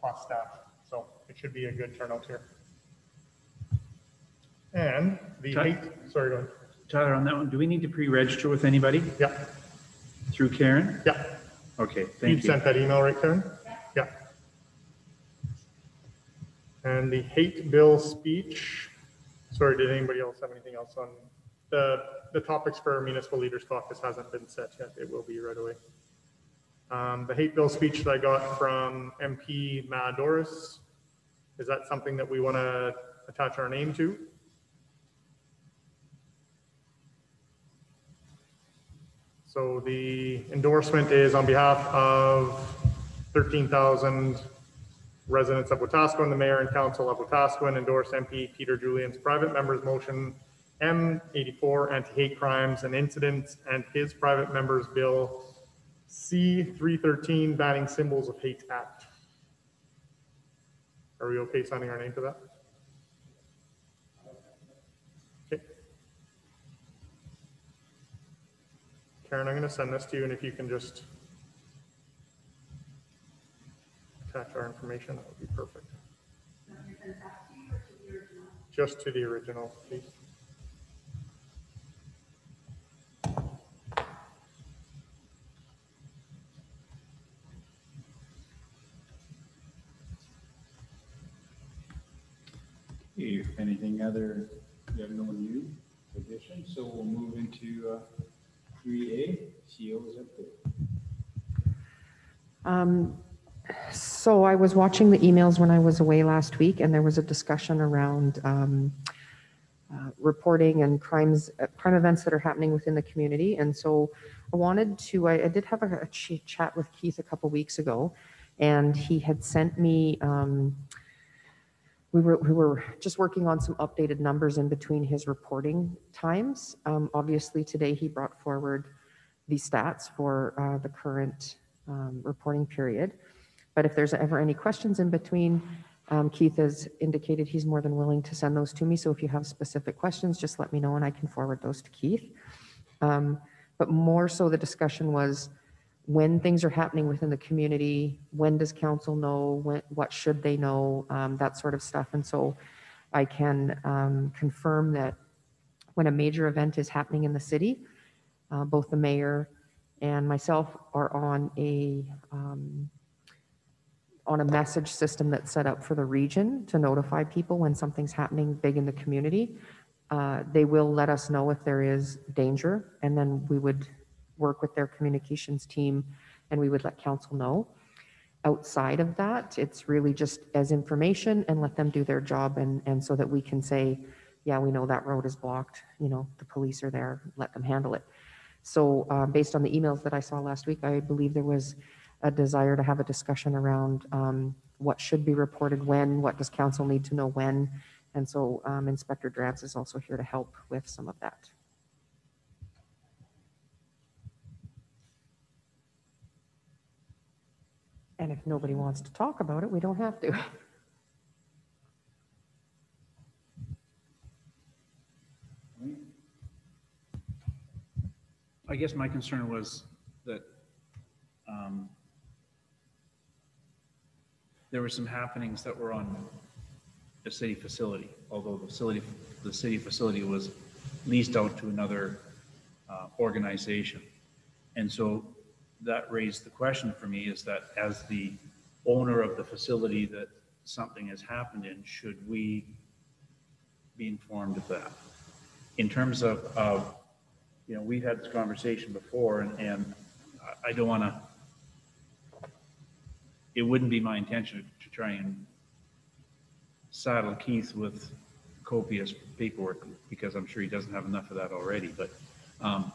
plus staff. So it should be a good turnout here. And the Okay. hate, sorry, go ahead. Tyler, on that one, do we need to pre-register with anybody Yeah, through Karen? yeah. Okay, Thank You thank you. sent that email, right, Karen? Yeah. And the hate bill speech, sorry, did anybody else have anything else on? The, the topics for municipal leaders caucus hasn't been set yet. It will be right away. Um, the hate bill speech that I got from MP Doris, is that something that we want to attach our name to? So the endorsement is on behalf of 13,000 residents of Wetaskiwin, the mayor and council of Wetaskiwin endorse MP Peter Julian's private members motion M84 anti-hate crimes and incidents and his private members bill C313 banning symbols of hate act. Are we okay signing our name to that? Okay. Karen, I'm going to send this to you, and if you can just attach our information, that would be perfect. Just to the original, please. If anything other, we have no new additions, so into uh, three A, CO's update. Um, So I was watching the emails when I was away last week, and there was a discussion around um, uh, reporting and crimes, uh, crime events that are happening within the community. And so I wanted to, I I did have a a ch- chat with Keith a couple weeks ago, and he had sent me, um, we were, we were just working on some updated numbers in between his reporting times. Um, Obviously, today he brought forward the stats for uh, the current um, reporting period. But if there's ever any questions in between, um, Keith has indicated he's more than willing to send those to me. So if you have specific questions, just let me know and I can forward those to Keith. Um, But more so, the discussion was when things are happening within the community, when does council know, when, what should they know, um, that sort of stuff. And so I can um, confirm that when a major event is happening in the city, uh, both the mayor and myself are on a, um, on a message system that's set up for the region to notify people when something's happening big in the community. Uh, They will let us know if there is danger, and then we would work with their communications team, and we would let council know. Outside of that, it's really just as information and let them do their job, and, and so that we can say, yeah, we know that road is blocked, you know, the police are there, let them handle it. So uh, based on the emails that I saw last week, I believe there was a desire to have a discussion around um, what should be reported when, what does council need to know when? And so um, Inspector Drance is also here to help with some of that. And if nobody wants to talk about it, we don't have to. I guess my concern was that um, there were some happenings that were on the city facility, although the facility, the city facility was leased out to another uh, organization. And so that raised the question for me is that as the owner of the facility that something has happened in, should we be informed of that? In terms of, of, you know, we've had this conversation before and, and I- don't want to, it wouldn't be my intention to try and saddle Keith with copious paperwork because I'm sure he doesn't have enough of that already, but, um,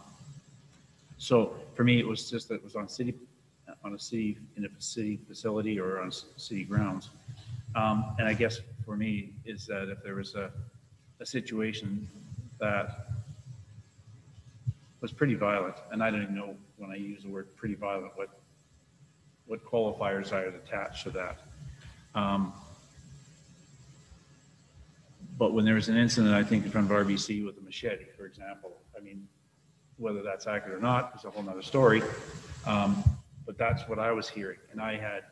so for me, it was just that it was on city, on a city, in a city facility or on city grounds. Um, and I guess for me is that if there was a, a situation that was pretty violent, and I don't even know when I use the word pretty violent, what, what qualifiers are attached to that. Um, But when there was an incident, I think in front of RBC with a machete, for example, I mean, whether that's accurate or not is a whole nother story. Um, But that's what I was hearing, and I had,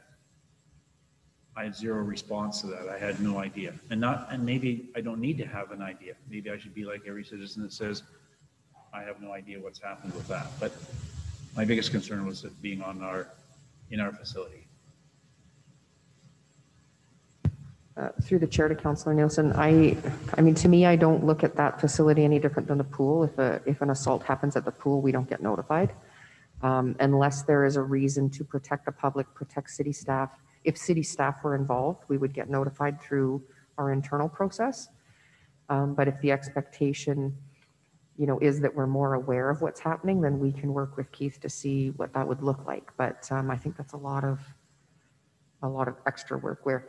I had zero response to that. I had no idea. And not, and maybe I don't need to have an idea. Maybe I should be like every citizen that says, I have no idea what's happened with that. But my biggest concern was it being on our, in our facility. Uh, Through the chair to Councillor Nielsen, I, I mean, to me, I don't look at that facility any different than the pool. If a, if an assault happens at the pool, we don't get notified. Um, Unless there is a reason to protect the public, protect city staff. If city staff were involved, we would get notified through our internal process. Um, But if the expectation, you know, is that we're more aware of what's happening, then we can work with Keith to see what that would look like. But um, I think that's a lot of, a lot of extra work where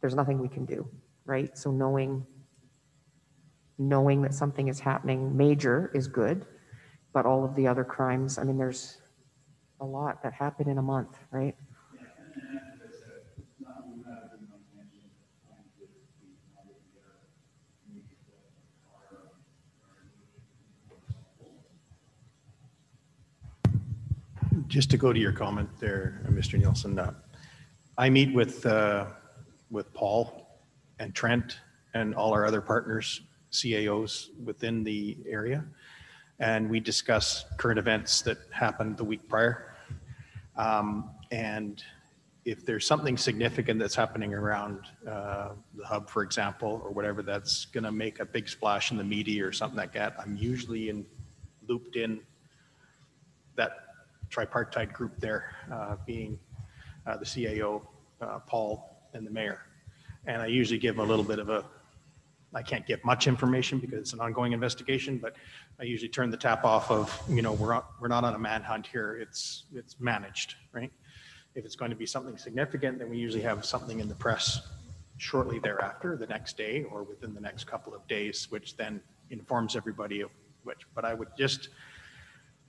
there's nothing we can do, right? So knowing, knowing that something is happening major is good, but all of the other crimes, I mean, there's a lot that happen in a month, right? Just to go to your comment there, uh, Mr. Nielsen, uh, I meet with, uh, with Paul and Trent and all our other partners, CAOs within the area, and we discuss current events that happened the week prior. Um, And if there's something significant that's happening around uh, the hub, for example, or whatever, that's going to make a big splash in the media or something like that, I'm usually in, looped in that tripartite group there, uh, being uh, the CAO, uh, Paul, and the mayor. And I usually give them a little bit of a, I can't give much information because it's an ongoing investigation, but I usually turn the tap off of, you know, we're, we're not on a manhunt here, it's, it's managed, right? If it's going to be something significant, then we usually have something in the press shortly thereafter, the next day, or within the next couple of days, which then informs everybody of which, but I would just,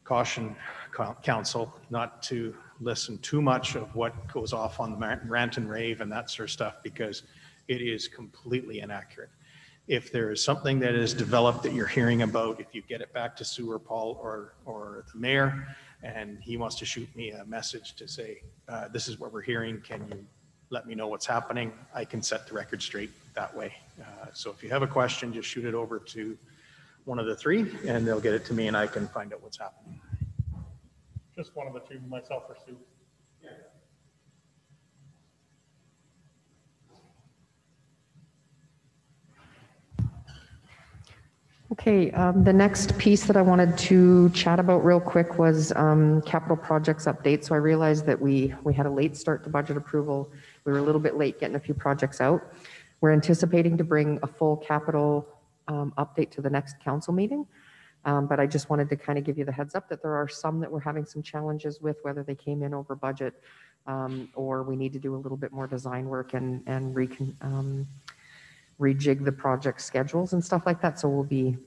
caution co- council not to listen too much of what goes off on the rant and rave and that sort of stuff because it is completely inaccurate. If there is something that is developed that you're hearing about, if you get it back to Sue or Paul or, or the mayor, and he wants to shoot me a message to say, uh, this is what we're hearing, can you let me know what's happening? I can set the record straight that way. Uh, So if you have a question, just shoot it over to one of the three, and they'll get it to me and I can find out what's happening. Just one of the two, myself or Sue. Okay, um, the next piece that I wanted to chat about real quick was um, capital projects update. So I realized that we, we had a late start to budget approval. We were a little bit late getting a few projects out. We're anticipating to bring a full capital um, update to the next council meeting. Um, But I just wanted to kind of give you the heads up that there are some that we're having some challenges with, whether they came in over budget um, or we need to do a little bit more design work and, and um, rejig the project schedules and stuff like that. So we'll be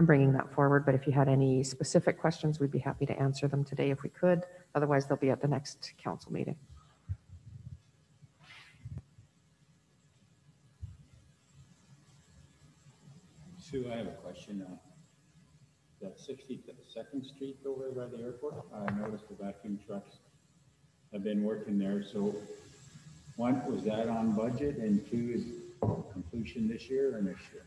bringing that forward. But if you had any specific questions, we'd be happy to answer them today if we could. Otherwise, they'll be at the next council meeting. Sue, I have a question. uh, That Sixty-second Street over by the airport, I noticed the vacuum trucks have been working there, so one, was that on budget, and two, is completion this year or next year?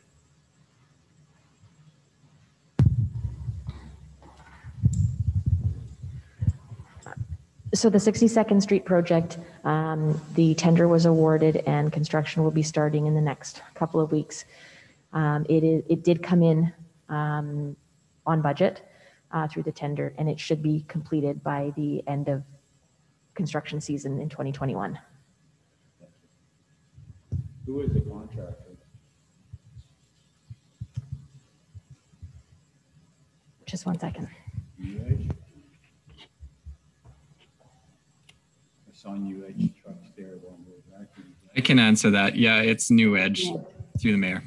So the 62nd Street project, um, the tender was awarded and construction will be starting in the next couple of weeks. Um, It is, it did come in um, on budget uh, through the tender, and it should be completed by the end of construction season in 2021. Who is the contractor? Just one second. UH? I saw UH trucks there, one with vacuum. I can answer that. Yeah, it's New Edge through the mayor.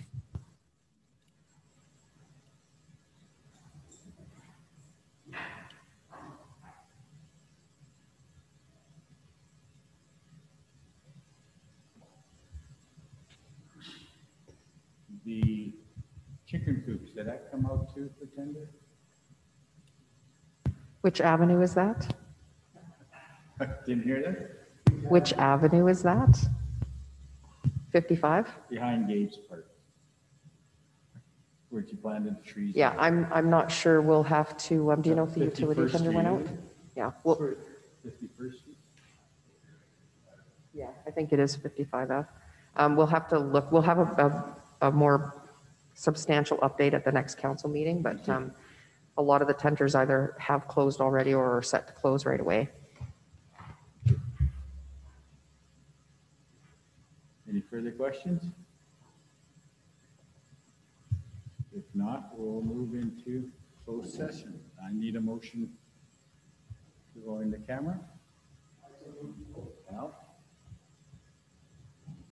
The chicken coops, did that come out too for tender? Which avenue is that? *laughs* Didn't hear that? Which avenue is that? 55? Behind Gabe's Park. Where you planted the trees. Yeah, I'm, I'm not sure. We'll have to, um, do you know if the utility 51st tender went out? Street. Yeah, well, Fifty-first Street? yeah, I think it is 55F. Um, we'll have to look, we'll have a, a, a more substantial update at the next council meeting, but, um, a lot of the tenders either have closed already or are set to close right away. Any further questions? If not, we'll move into closed session. I need a motion to go into camera. Al?